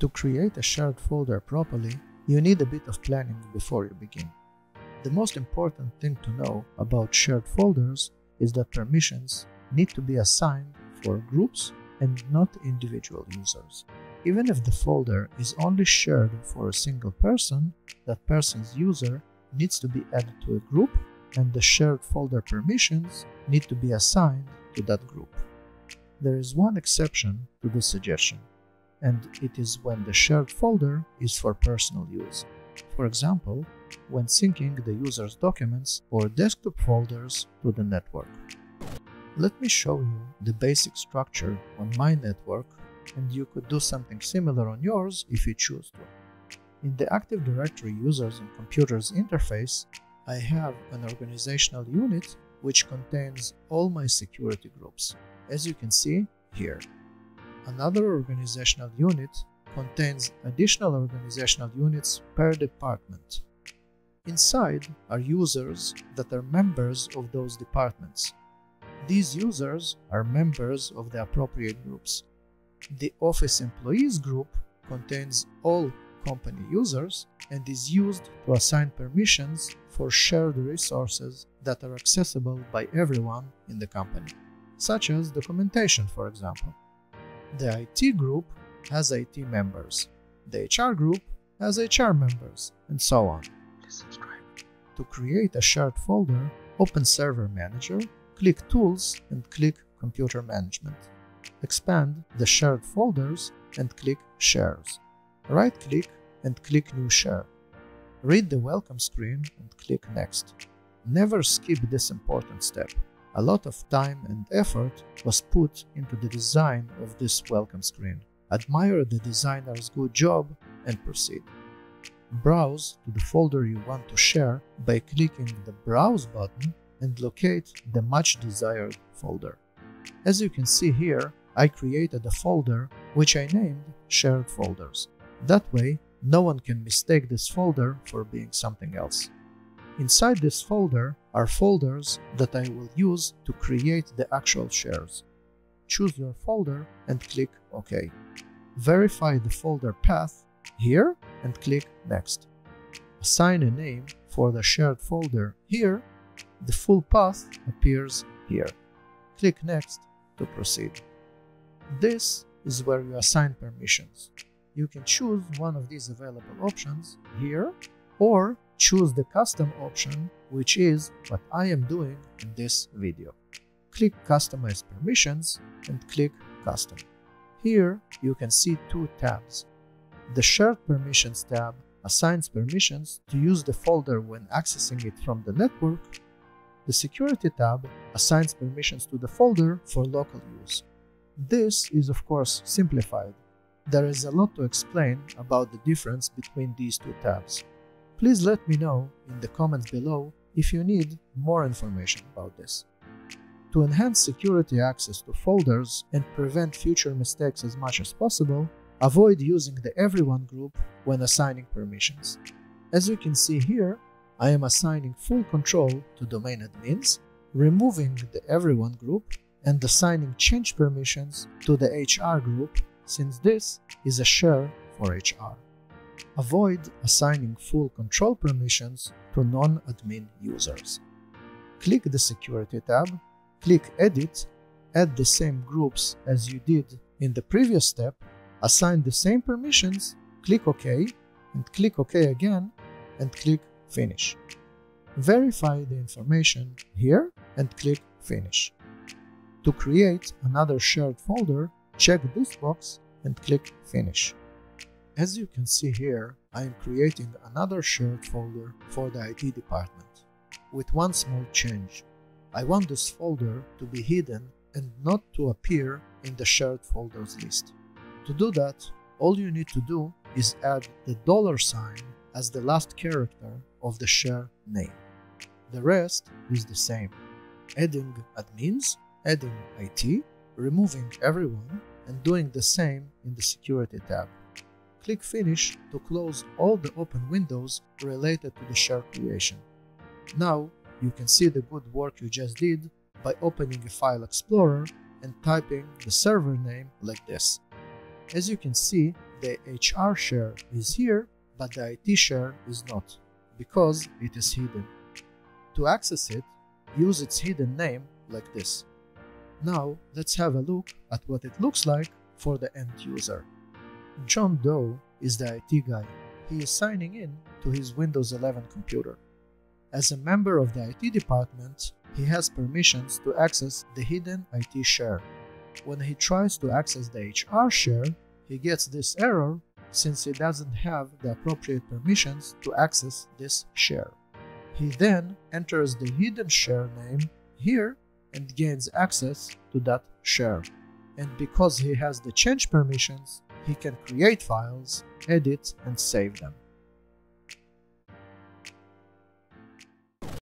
To create a shared folder properly, you need a bit of planning before you begin. The most important thing to know about shared folders is that permissions need to be assigned for groups and not individual users. Even if the folder is only shared for a single person, that person's user needs to be added to a group and the shared folder permissions need to be assigned to that group. There is one exception to this suggestion, and it is when the shared folder is for personal use. For example, when syncing the user's documents or desktop folders to the network. Let me show you the basic structure on my network and you could do something similar on yours if you choose to. In the Active Directory Users and Computers interface, I have an organizational unit which contains all my security groups, as you can see here. Another organizational unit contains additional organizational units per department. Inside are users that are members of those departments. These users are members of the appropriate groups. The Office Employees group contains all company users and is used to assign permissions for shared resources that are accessible by everyone in the company, such as documentation, for example. The IT group has IT members, the HR group has HR members, and so on. To create a shared folder, open Server Manager, click Tools and click Computer Management. Expand the shared folders and click Shares. Right-click and click New Share. Read the welcome screen and click Next. Never skip this important step. A lot of time and effort was put into the design of this welcome screen. Admire the designer's good job and proceed. Browse to the folder you want to share by clicking the Browse button and locate the much desired folder. As you can see here, I created a folder which I named Shared Folders. That way, no one can mistake this folder for being something else. Inside this folder are folders that I will use to create the actual shares. Choose your folder and click OK. Verify the folder path here and click Next. Assign a name for the shared folder here. The full path appears here. Click Next to proceed. This is where you assign permissions. You can choose one of these available options here or choose the custom option, which is what I am doing in this video. Click Customize Permissions and click Custom. Here you can see two tabs. The Shared Permissions tab assigns permissions to use the folder when accessing it from the network. The Security tab assigns permissions to the folder for local use. This is of course simplified. There is a lot to explain about the difference between these two tabs. Please let me know in the comments below if you need more information about this. To enhance security access to folders and prevent future mistakes as much as possible, avoid using the Everyone group when assigning permissions. As you can see here, I am assigning full control to domain admins, removing the Everyone group, and assigning change permissions to the HR group since this is a share for HR. Avoid assigning full control permissions to non-admin users. Click the Security tab, click Edit, add the same groups as you did in the previous step, assign the same permissions, click OK, and click OK again, and click Finish. Verify the information here and click Finish. To create another shared folder, check this box and click Finish. As you can see here, I am creating another shared folder for the IT department, with one small change. I want this folder to be hidden and not to appear in the shared folders list. To do that, all you need to do is add the dollar sign as the last character of the share name. The rest is the same, adding admins, adding IT, removing everyone, and doing the same in the Security tab click Finish to close all the open windows related to the share creation. Now you can see the good work you just did by opening a file explorer and typing the server name like this. As you can see, the HR share is here, but the IT share is not, because it is hidden. To access it, use its hidden name like this. Now let's have a look at what it looks like for the end user. John Doe is the IT guy. He is signing in to his Windows 11 computer. As a member of the IT department, he has permissions to access the hidden IT share. When he tries to access the HR share, he gets this error since he doesn't have the appropriate permissions to access this share. He then enters the hidden share name here and gains access to that share. And because he has the change permissions, he can create files, edit and save them.